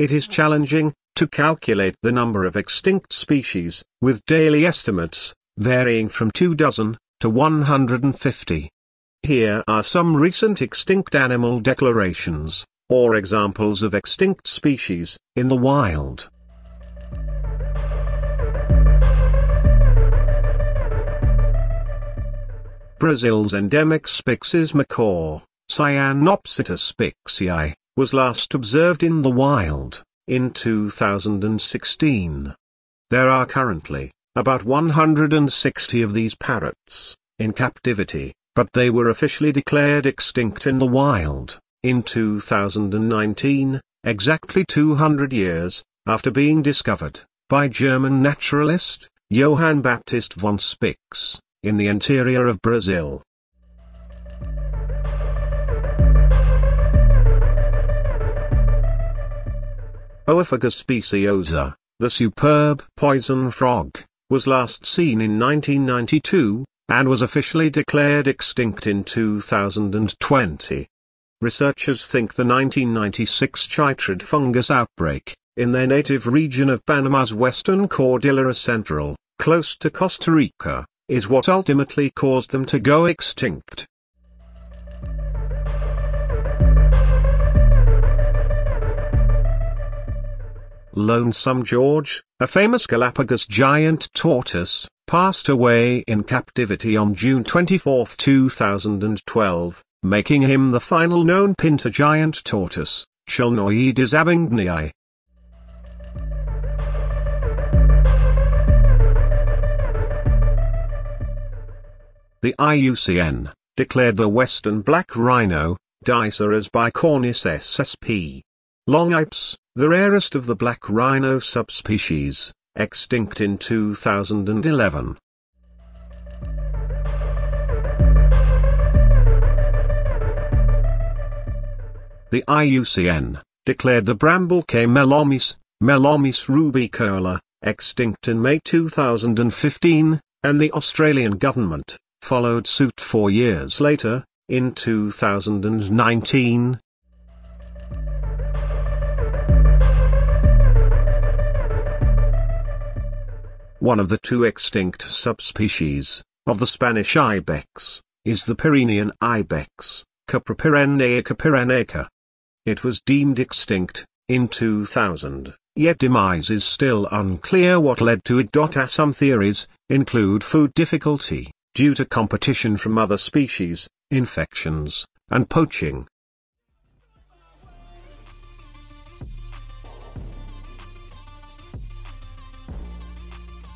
it is challenging to calculate the number of extinct species, with daily estimates varying from 2 dozen to 150. Here are some recent extinct animal declarations, or examples of extinct species, in the wild. Brazil's endemic Spix's macaw, Cyanopsitta spixii, was last observed in the wild, in 2016. There are currently, about 160 of these parrots, in captivity, but they were officially declared extinct in the wild, in 2019, exactly 200 years, after being discovered, by German naturalist, Johann Baptist von Spix in the interior of Brazil. Oophagus speciosa, the superb poison frog, was last seen in 1992, and was officially declared extinct in 2020. Researchers think the 1996 chytrid fungus outbreak, in their native region of Panama's western Cordillera Central, close to Costa Rica, is what ultimately caused them to go extinct. Lonesome George, a famous Galapagos giant tortoise, passed away in captivity on June 24, 2012, making him the final known pinta giant tortoise, Chelonoidis abingdonii. The IUCN declared the western black rhino, Diceros bicornis ssp. Longipes, the rarest of the black rhino subspecies, extinct in 2011. The IUCN declared the Bramble Cay Melomys, Melomys rubicola, extinct in May 2015, and the Australian government followed suit four years later, in 2019. One of the two extinct subspecies, of the Spanish ibex, is the Pyrenean ibex, Capra pyrenaica pyrenaica. It was deemed extinct, in 2000, yet demise is still unclear what led to it. As some theories, include food difficulty, due to competition from other species, infections, and poaching.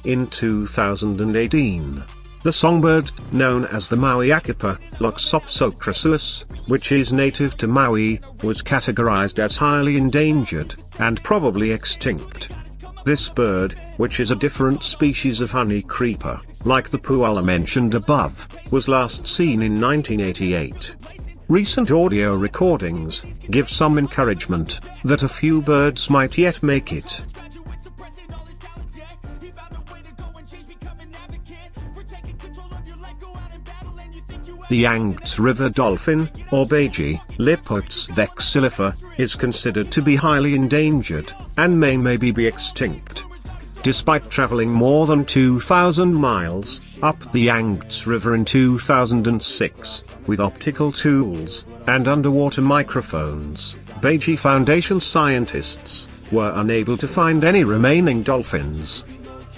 In 2018, the songbird, known as the Maui akepa, Loxopsocrasuus, which is native to Maui, was categorized as highly endangered, and probably extinct. This bird, which is a different species of honey creeper, like the po'ouli mentioned above, was last seen in 1988. Recent audio recordings give some encouragement that a few birds might yet make it. The Yangtze River dolphin, or Baiji, Lipotes vexillifer, is considered to be highly endangered, and may maybe be extinct. Despite traveling more than 2,000 miles, up the Yangtze River in 2006, with optical tools, and underwater microphones, Baiji Foundation scientists, were unable to find any remaining dolphins.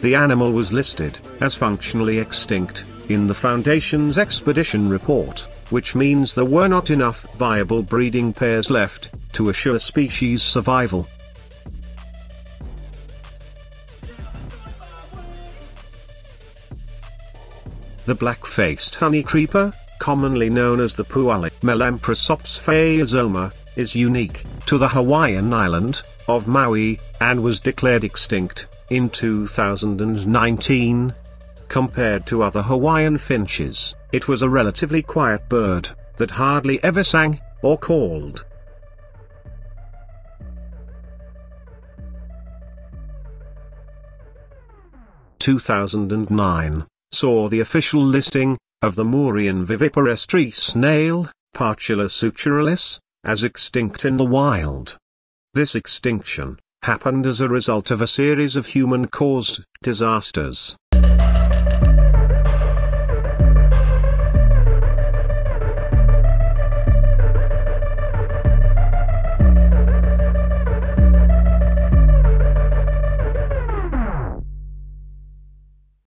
The animal was listed, as functionally extinct, in the Foundation's expedition report, which means there were not enough viable breeding pairs left, to assure species survival. The black-faced honey creeper, commonly known as the Po'ouli Melamprosops phaeosoma, is unique to the Hawaiian island of Maui, and was declared extinct in 2019. Compared to other Hawaiian finches, it was a relatively quiet bird, that hardly ever sang, or called. Two thousand and nine saw the official listing of the Moorean viviparous tree snail, Partula suturalis, as extinct in the wild. This extinction happened as a result of a series of human-caused disasters.